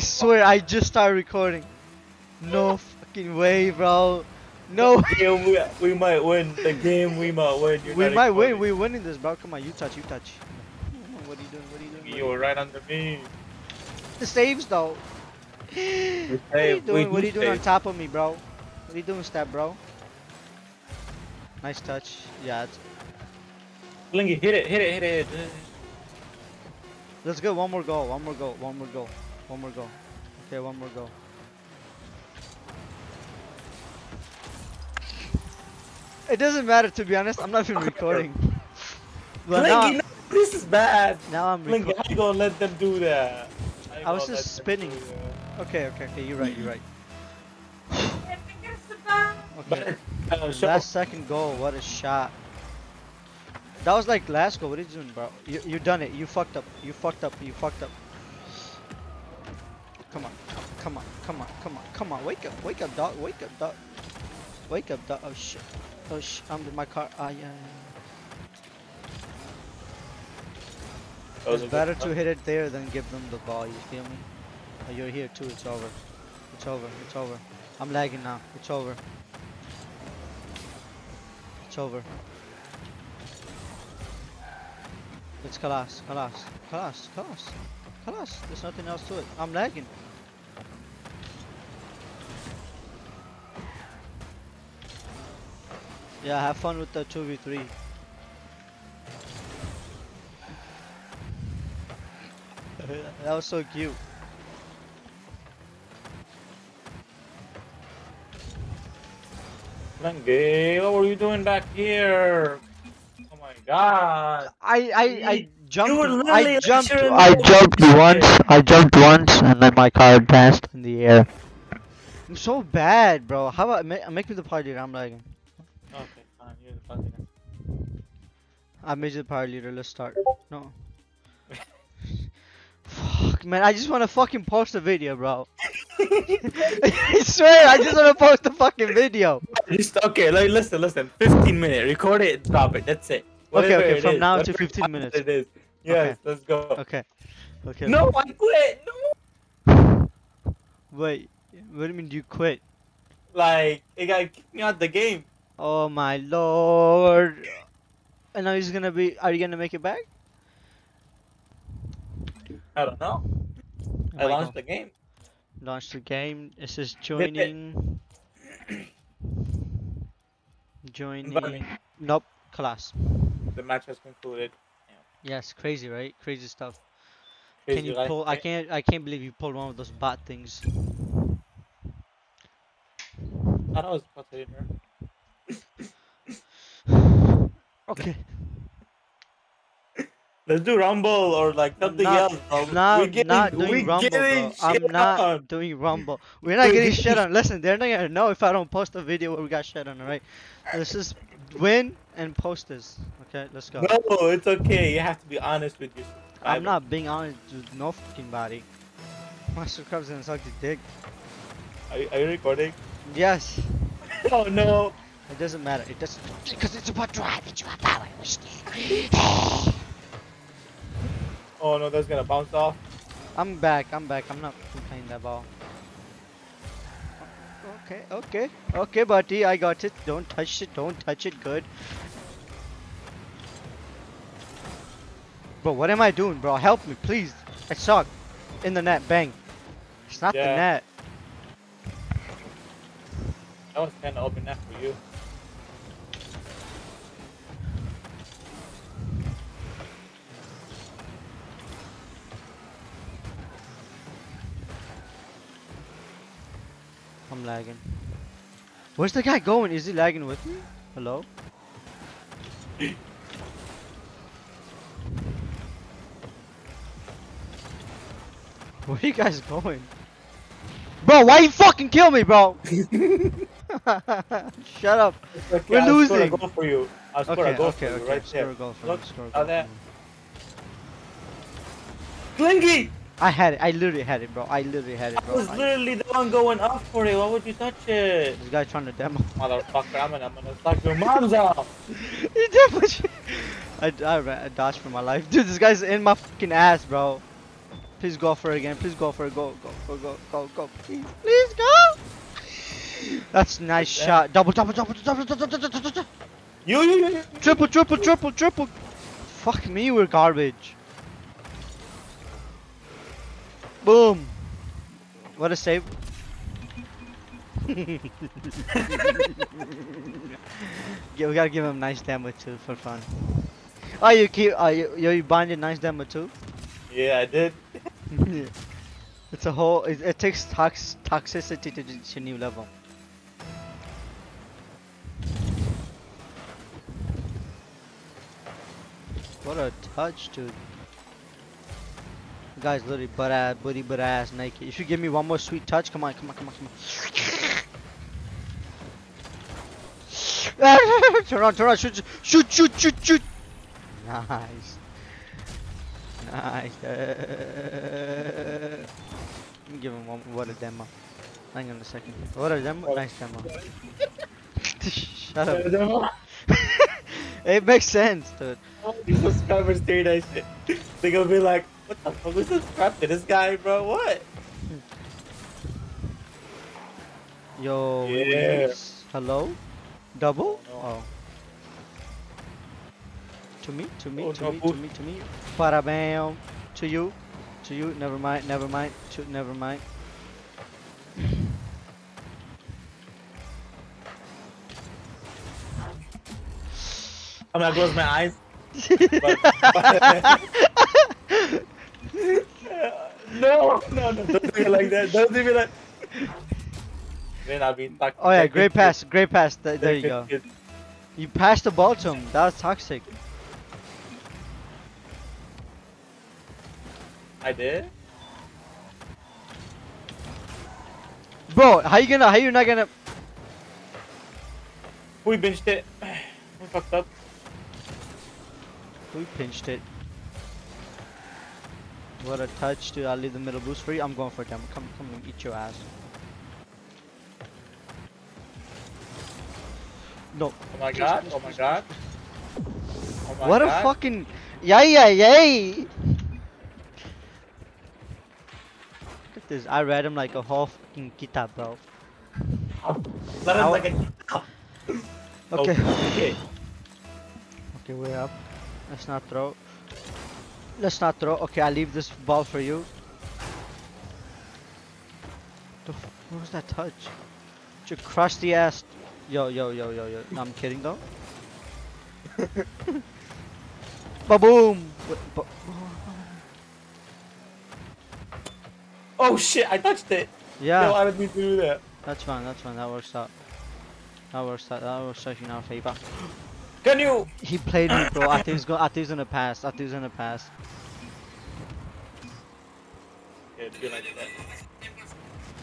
I swear I just started recording. No fucking way, bro. No. we, we might win. The game we might win. You're we might win. We're winning this, bro. Come on, you touch, you touch. What are you doing? What are you doing? You were right under me. The saves though. what are you doing? What are you doing on top of me, bro? What are you doing, step, bro? Nice touch. Yeah. It's, Blingy, hit it, hit it, hit it. Hit it. let's go. One more goal. One more goal. One more goal. One more goal. Okay, one more goal. It doesn't matter to be honest. I'm not even recording. But now, no, this is bad. now I'm recording. how you gonna let them do that? I was just spinning. Okay, okay, okay. You're right. You're right. Okay. Uh, Last second goal. What a shot. That was like last goal. What are you doing, bro? You you done it. You fucked up. You fucked up. You fucked up. Come on. Come on. Come on. Come on. Come on. Wake up. Wake up, dog. Wake up, dog. Wake up, dog. Oh shit. Oh shit. I'm in my car. Ah yeah. It's better to hit it there than give them the ball. You feel me? Oh, you're here too. It's over. It's over. It's over. I'm lagging now. It's over. It's over. It's Kalas. Kalas. Kalas. Kalas. Kalas. There's nothing else to it. I'm lagging. Yeah, have fun with the 2v3. that was so cute. Blingy, what were you doing back here? Oh my god. I I I jumped. were I jumped. I jumped once. I jumped once, and then my car danced in the air. I'm so bad, bro. How about make, make me the party leader? I'm lagging. Okay, fine, you're the fucking. I made you the party leader. Let's start. No. Fuck, man. I just want to fucking post a video, bro. I swear, I just want to post a fucking video. Just okay, like listen, listen. 15 minute, record it, drop it. That's it. Whatever okay, it from is, now to 15 time minutes. It is. Yes, let's go. Okay. Okay. No, I quit. No. Wait. What do you mean Do you quit? Like it got kicked me out the game. Oh my lord. And now he's gonna be. Are you gonna make it back? I don't know. I Michael. launched the game. Launch the game. It says joining. Joining. Inviting. Nope. Class. The match has concluded. Yes, crazy, right? Crazy stuff. Crazy Can you life. pull? I can't. I can't believe you pulled one of those bot things. I to hit. Okay. Let's do Rumble or like something Not- else, bro. Not, we getting, not doing Rumble, getting bro. I'm not on. doing Rumble. We're not getting shit on. Listen, they're not gonna know if I don't post a video where we got shit on, alright? Let's just win and post this. Okay, let's go. No, it's okay. You have to be honest with your subscribers. I'm not being honest with no fucking body. My subscribers gonna suck the dick. Are you, are you recording? Yes. Oh no. It doesn't matter. It doesn't because it's about drive. It's about power. Oh no, that's gonna bounce off. I'm back. I'm back. I'm not playing that ball. Okay. Okay. Okay, buddy. I got it. Don't touch it. Don't touch it. Good. Bro, what am I doing, bro? Help me, please. I suck. In the net. Bang. It's not the net. That was kind of open net for you. Lagging. Where's the guy going? Is he lagging with me? Hello? Where are you guys going? Bro, why you fucking kill me, bro? Shut up. Okay, We're I'll Score a losing. goal for you. I'll score Okay, a goal okay, for you okay. right Score there. a goal for Look, me. Score a goal there. for me. Klingy! I had it. I literally had it, bro. I literally had it, I bro. was literally the one going up for it. Why would you touch it? this guy trying to demo. Motherfucker, I'm gonna, I'm gonna suck your mom's off. he push I, I, ran- I dodged for my life. Dude, this guy's in my fucking ass, bro. Please go for it again. Please go for it. Go, go, go, go, go, go. Please, please go. That's nice shot. Double, double, double, double, double, double, double, double, you, you, you. triple, triple, triple, triple. Fuck me, we're garbage. Boom. What a save. yeah, we gotta give him nice damage too for fun. Oh, you keep, oh, you, you, you binded nice damage too? Yeah, I did. it's a whole, it, it takes tox, toxicity to, to a new level. What a touch, dude. The guy's literally butt ass, booty butt ass naked. You should give me one more sweet touch. Come on, come on, come on, come on. turn on, turn on, shoot, shoot, shoot, shoot, shoot. Nice. Nice. Uh, let me give him one. What a demo. Hang on a second. What a demo. Nice demo. Shut up. it makes sense, dude. These subscribers hear that shit. They gonna be like, what the fuck was subscribed to this guy, bro? What? Yo, Yeah. Williams. hello? Double? Oh. To me, to me, Oh, to no, me, to me, to me. Bada bam. To you. To you. Never mind, never mind. To never mind. I'm gonna close my eyes. no, no, no, don't do it like that. Don't do it like. Then I'll be stuck. oh yeah, great pass, great pass. Th- there you go. You passed the ball to him. That was toxic. I did. Bro, how you gonna? How you not gonna? We benched it. We fucked up. We pinched it. What a touch, dude. Uh, I'll leave the middle boost for you. I'm going for them. Come, come and eat your ass. No. Oh my god. Oh my god. Oh my what god. a fucking yay yay yay! Look at this. I read him like a whole fucking kitab, bro. That is How- like a. Okay. Oh, okay. Okay, we're up. Let's not throw. Let's not throw. Okay, I'll leave this ball for you. The f- what was that touch? You crush the ass. Yo, yo, yo, yo, yo. No, I'm kidding though. Ba boom! Oh shit! I touched it. Yeah, No, I didn't mean to do that. that's fine, that's fine. That works out. That works out. That works out in our favor. Can you? He played me, bro. I think he's going. I think he's gonna pass. I think he's gonna pass. Yeah, do like.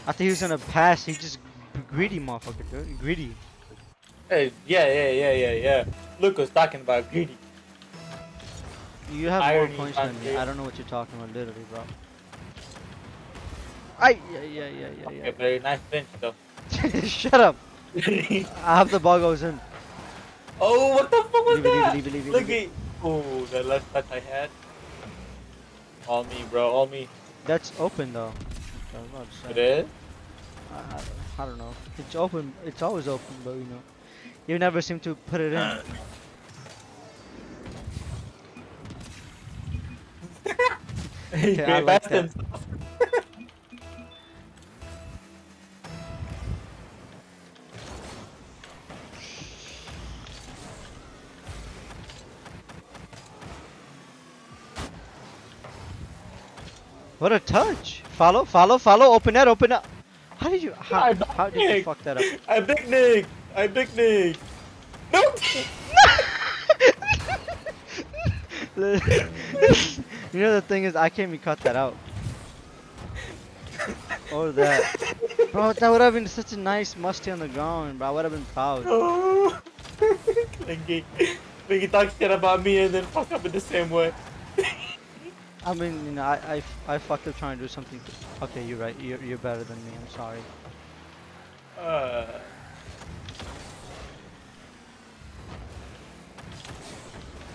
I think he was gonna pass. He just greedy, motherfucker, dude. Greedy. Hey, yeah, yeah, yeah, yeah, yeah. Luke was talking about greedy. You have Irony more points than me. I don't know what you're talking about, literally, bro. Ay, yeah, yeah, yeah, yeah, Okay, very nice bench though. Shut up. I have the ball goes in. Oh, what the fuck was Leave leave it, that? leave it, leave it, Look at. Oh, the left touch I had. All me, bro. All me. That's open though. I was about to It I, I, I don't know. It's open. It's always open, but you know, you never seem to put it in. He's I like that. What a touch! Follow, follow, follow. Open that, open that. How did you? How, how did you fuck that up? I big Nick. I big Nick. No. you know the thing is, I can't even cut that out. Or that. Bro, that would have been such a nice musty on the ground, bro. I would have been proud. Oh. Linky. Linky talk shit about me and then fuck up in the same way. I mean, you know, I, I, I fucked up trying to do something. Okay, you're right. You're, you're better than me. I'm sorry. Uh,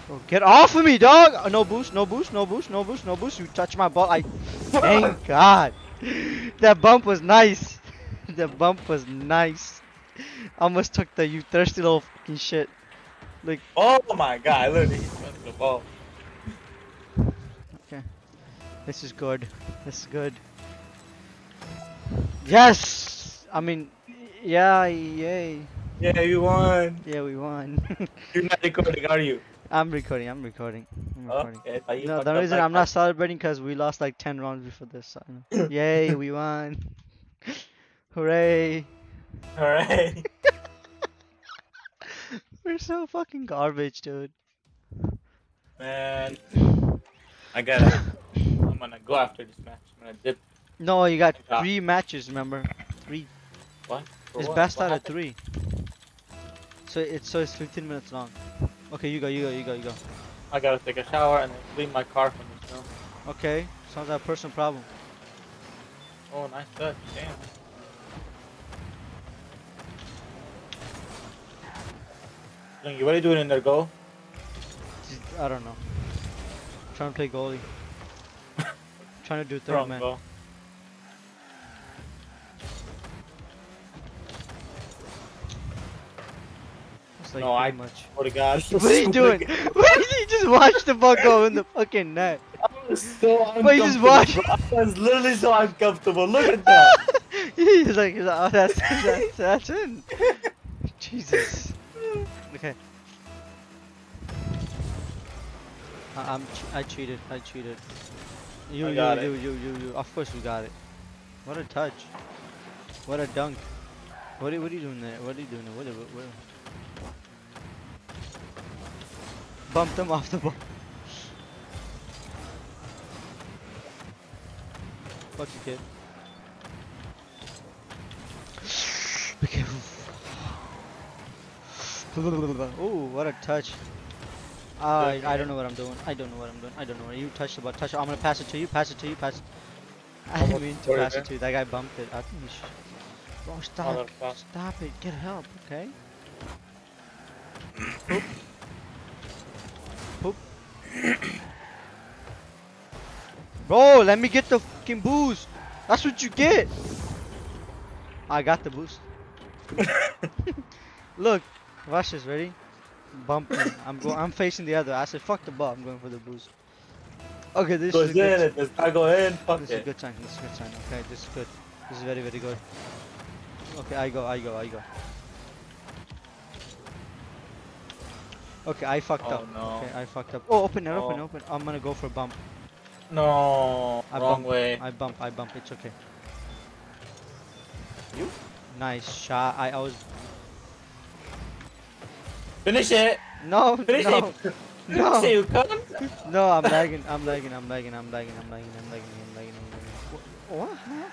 Bro, get off of me, dog! Uh, no boost, no boost, no boost, no boost, no boost. You touch my ball, I Thank God. That bump was nice. That bump was nice. Almost took the you thirsty little fucking shit. Like. Oh my god, look, he went the ball. This is good. This is good. Yes! I mean, yeah, yay. Yeah, you won. Yeah, we won. You're not recording, are you? I'm recording, I'm recording. I'm Oh, recording. okay, I thought you No, the reason like I'm not celebrating because we lost like 10 rounds before this. so. Yay, we won. Hooray. Alright. We're so fucking garbage, dude. Man, I gotta. I'm gonna go after this match. I'm gonna dip. No, you got Yeah. three matches, remember? Three. What? For It's what? best What out of three. So it's so it's 15 minutes long. Okay, you go, you go, you go, you go. I gotta take a shower and clean my car from the snow. Okay, sounds like a personal problem. Oh, nice touch. Damn. Lingy, what are you doing in there, go? I don't know. Trying to play goalie. Trying to do third Wrong, man. go. Like No, I- much. Oh, the God. What are you doing? What did you just watch the ball go in the fucking net? I was so uncomfortable. Wait, you just watched- bro. I was literally so uncomfortable. Look at that. he's like, he's like, oh, that's that's that's in. Jesus. Okay. I, I'm I cheated. I cheated. You you got you, it. you you you Of course we got it. What a touch. What a dunk. What are, what are you doing there? What are you doing there? What, what, what? Bumped him off the ball. Fuck you, kid. Be careful. Ooh, what a touch. Uh, I I don't know what I'm doing. I don't know what I'm doing. I don't know. You touched the ball. Touch it. I'm gonna pass it to you. Pass it to you. Pass. I didn't mean to pass it to you. That guy bumped it. I think you should. Bro, stop. Stop it. Get help, okay? Poop. Poop. Bro, let me get the fucking boost. That's what you get. I got the boost. Look, watch this. Ready? Bump. me. I'm going. I'm facing the other. I said, fuck the ball. I'm going for the boost. Okay, this Goes is good. in, it does not go in. Fuck This is a good sign. This is a good sign. Okay, this is good. This is very, very good. Okay, I go, I go, I go. Okay, I fucked Oh, up. no. Okay, I fucked up. Oh, open it, open, Oh. open. I'm gonna go for a bump. No, I wrong bump. way. I bump, I bump. It's okay. You? Nice shot. I, I was. Finish it. No, Finish no, it. Finish no, it, you cunt. no. I'm lagging. I'm lagging. I'm lagging. I'm lagging. I'm lagging. I'm lagging. I'm lagging. I'm lagging. Wha- What? Huh?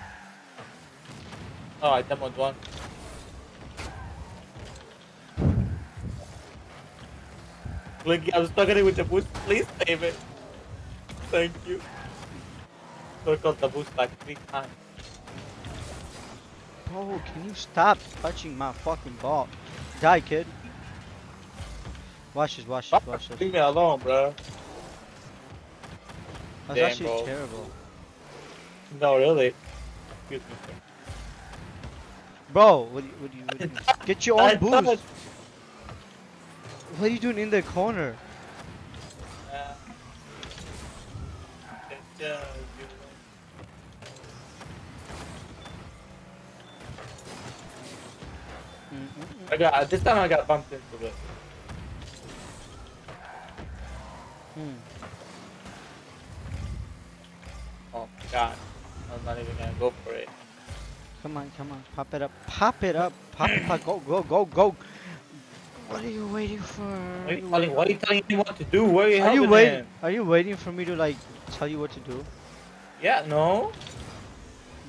Oh, I demoed one. Linky, I'm struggling with the boost. Please save it. Thank you. Circle the boost like three times. Bro, can you stop touching my fucking ball? Die, kid. Watch this. Watch this. Watch this. Leave me alone, bro. That's Damn, actually bro. terrible. No, really. Excuse me. Bro, what do you, what do you, what do you get your own boost? What are you doing in the corner? Uh, uh, you- I got this time I got bumped into it. Hmm. Oh god. I'm not even gonna go for it. Come on, come on, pop it up, pop it up, pop it up, go, go, go, go. What are you waiting for? Are you waiting- why are you telling me what to do? Where are you Are you waiting? him? Are you waiting for me to like tell you what to do? Yeah, no.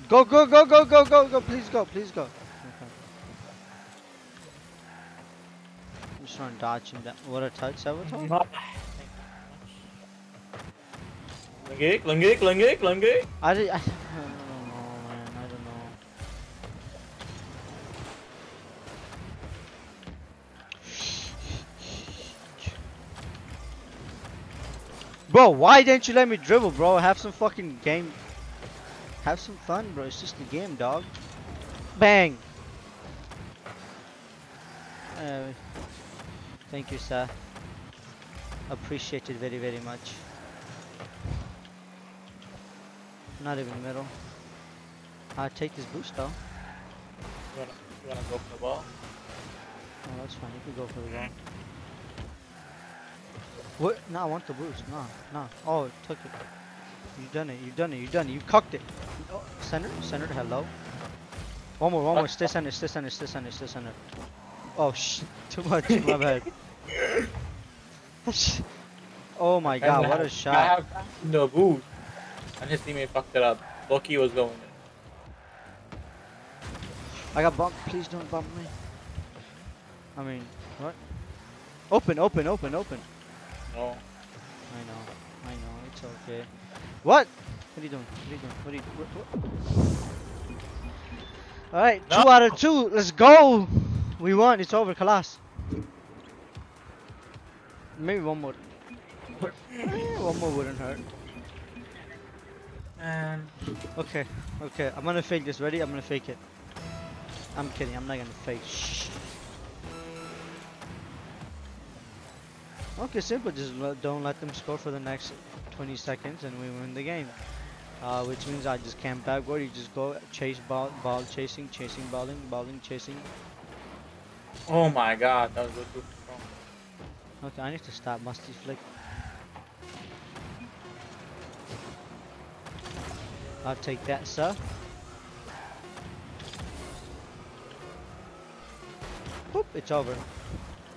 Go, go, go, go, go, go, go! Please go, please go. Okay. I'm just trying to dodge him down. What a touch, Sabotage. Lungik, lungik, lungik, lungik. I, did, I, I don't know, man. I don't know. Bro, why didn't you let me dribble, bro? Have some fucking game. Have some fun, bro. It's just a game, dog. Bang! Uh, thank you, sir. Appreciate it very, very much. Not even middle. I'll take this boost though. You wanna, you wanna go for the ball? Oh, that's fine. You can go for the ball. What? No, I want the boost. No, no. Oh, it took it. You've done it. You've done it. You've done it. You've cocked it. Oh, center. Center. Hello. One more. One more. Stay center. Stay center. Stay center. Stay center. Oh, sh. Too much. My bad. oh my god. What a shot. have no boost. And his teammate fucked it up. Loki was going in. I got bumped. Please don't bump me. I mean, what? Open. Open. Open. Open. No. I know, I know, it's okay. What? What are you doing? What are you doing? What are you doing? Alright, two out of two. Let's go! We won. It's over, class. Maybe one more. One more wouldn't hurt. Man. Okay, okay. I'm gonna fake this. Ready? I'm gonna fake it. I'm kidding. I'm not gonna fake. Shh. Okay, simple. Just don't let them score for the next 20 seconds, and we win the game. Uh, which means I just camp backward. You just go chase ball, ball chasing, chasing, balling, balling, chasing. Oh my god, that was a good. Okay, I need to stop musty flick. I'll take that, sir. Boop, it's over.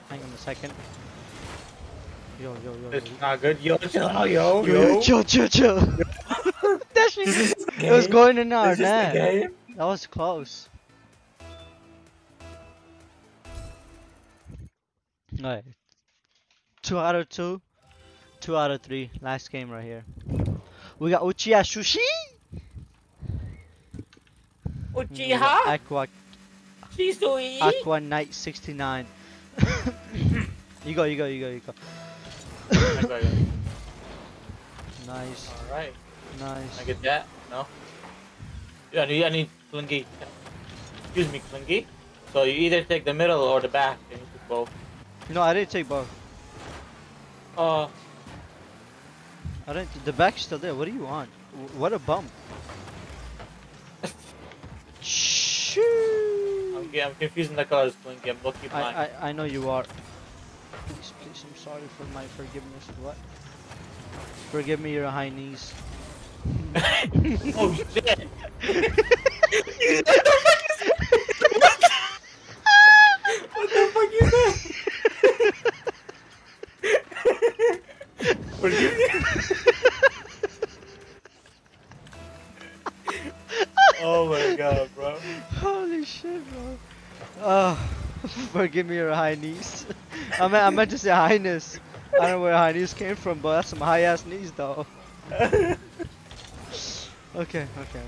Hang on a second. Yo, yo, yo, yo. It's not good. Yo, chill out, yo, Yo, yo, yo. chill, chill, chill. that shit, This is it was going in our This is the net. game. That was close. Alright. Two out of two. Two out of three. Last game right here. We got Uchiha Sushi. We got Uchiha Aqua Shisui. Aqua Knight 69. you go, you go, you go, you go. nice, Alright, nice. I get that. No? Yeah, I need, I need Klingi. Excuse me, Klingi. So you either take the middle or the back, and you took both. No, I didn't take both. Uh, I didn't. The back's still there. What do you want? What a bump. Shoo. I'm, I'm confusing the colors, Klingi. I'm looking I. I I know you are. Please, please, I'm sorry for my forgiveness. What? Forgive me your high knees. oh shit! forgive me your high knees. I meant I meant to say highness. I don't know where high knees came from, but that's some high ass knees though. Okay, okay.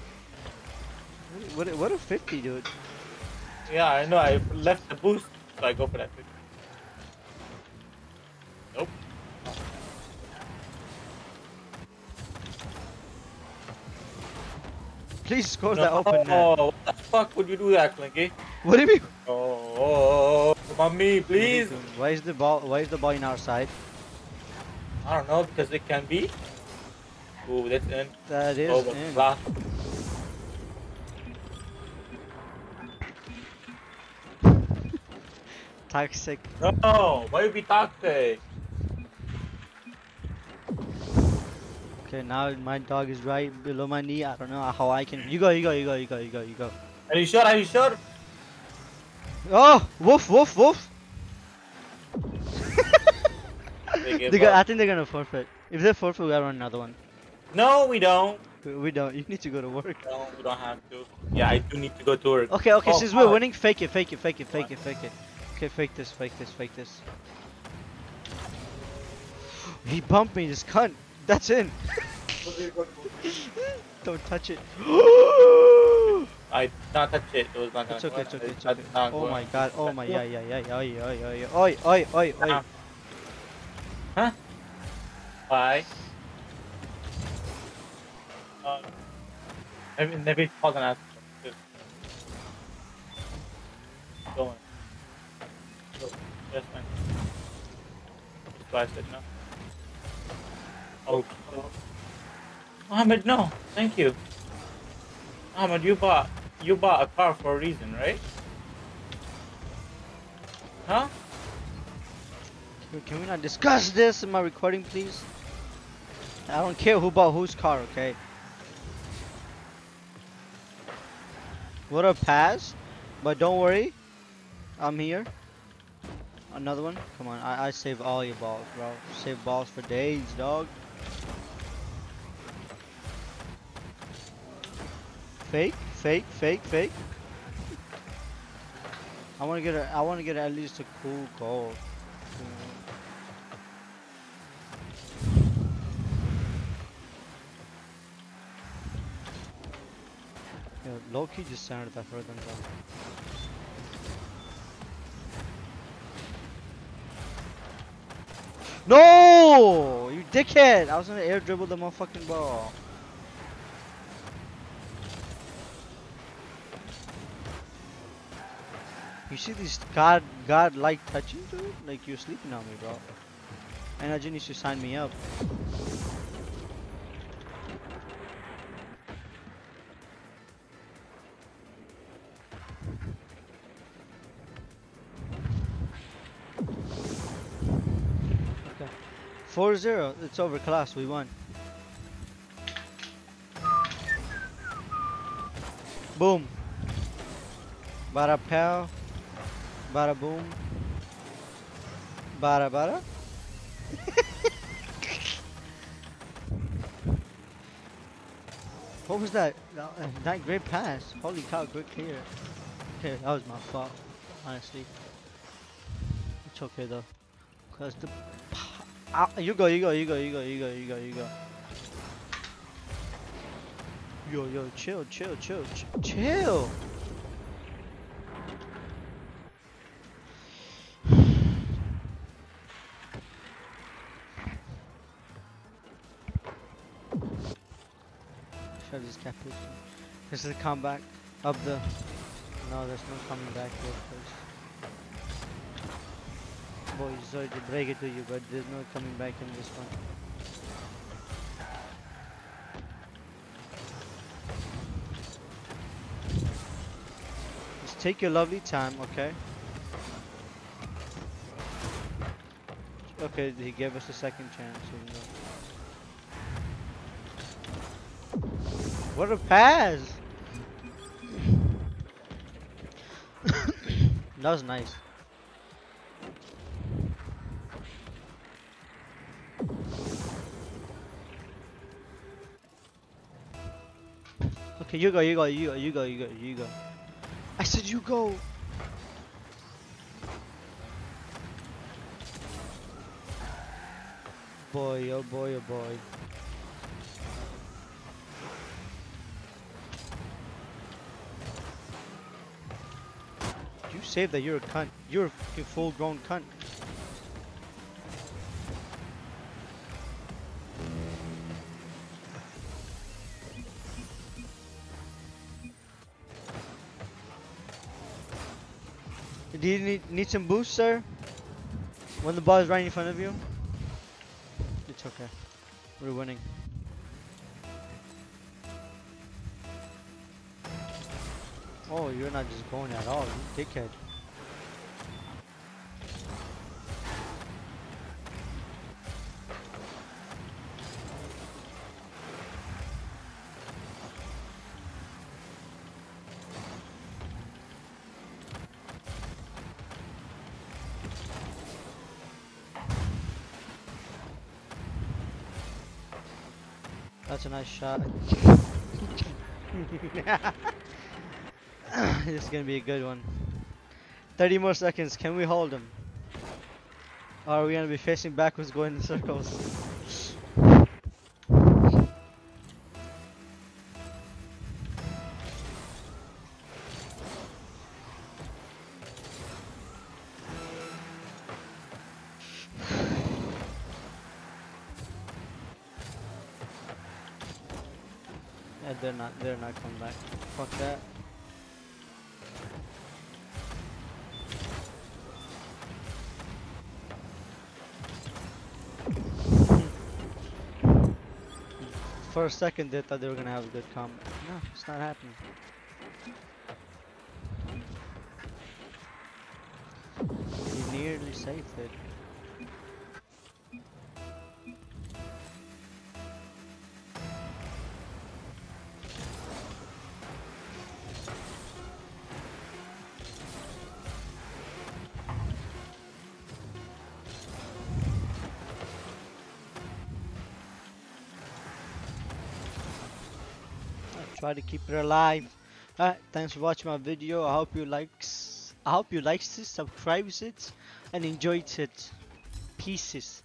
What a, what a 50, dude. yeah, I know. I left the boost, so I go for that. Nope. Please score that open. Oh, what the fuck would you do that, Clinky? What do you mean? Oh, oh, oh, please. Why is the ball? Why is the ball in our side? I don't know because it can be. Ooh, that's in. That is Over. in. Last. Toxic. No, why you be toxic? Okay, now my dog is right below my knee. I don't know how I can. You go, you go, you go, you go, you go, you go. Are you sure? Are you sure? Oh, woof, woof, woof. They They go, I think they're gonna forfeit. If they forfeit, we gotta run another one. No, we don't. We, don't. You need to go to work. No, we don't have to. Yeah, I do need to go to work. Okay, okay. Oh, since we're winning, fake it, fake it, fake it, fake it, fake it. Okay, fake this, fake this, fake this. He bumped me, this cunt. That's in. Don't touch it. I not touch it. It was not gonna okay, it's okay, it's okay. not Oh going my god, oh my, yeah, yeah, yeah, oi, oi, oi, oi, oi, oi, oi. Huh? Why? Uh, Maybe, maybe it's called an ass. Going. Go. Yes, man. That's why I said no. Oh. Mohammed, no. Thank you. Ah, Mohammed, you bought you bought a car for a reason, right? Huh? Can- Can we not discuss this in my recording, please? I don't care who bought whose car, okay? What a pass, but don't worry, I'm here. Another one? Come on, I, I save all your balls, bro. Save balls for days, dog. Fake, fake, fake, fake. I wanna get a, I wanna get at least a cool goal. Yeah, Loki just sounded that further than that. No! You dickhead! I was gonna air dribble the motherfucking ball. You see this god god like touches, dude? Like you're sleeping on me, bro. NRG needs to sign me up. Okay. 4-0. It's over class. We won. Boom. Bada pow. Bada boom. Bada bada. what was that? That great pass. Holy cow, great clear. Okay, that was my fault. Honestly. It's okay though. Cause the Ah, you go, you go, you go, you go, you go, you go, you go. Yo, yo, chill, chill, chill, ch- chill. This is the comeback of the. No, there's no coming back here, please. Boy, sorry to break it to you, but there's no coming back in this one. Just take your lovely time, okay? Okay, he gave us a second chance. What a pass! that was nice. Okay, you go, you go, you go, you go, you go, you go. I said you go. Boy, oh boy, oh boy. You saved that you're a cunt. You're a fucking full grown cunt. Do you need, need some boost, sir? When the ball is right in front of you? It's okay. We're winning. Oh, you're not just going at all, you dickhead. That's a nice shot. this is gonna be a good one. 30 more seconds. Can we hold him? Or are we gonna be facing backwards going in circles? They're not. They're not coming back. Fuck that. For a second, they thought they were gonna have a good combat. No, it's not happening. You nearly saved it. Try to keep it alive. Alright, thanks for watching my video. I hope you likes I hope you likes it, subscribes it, and enjoyed it. Pieces.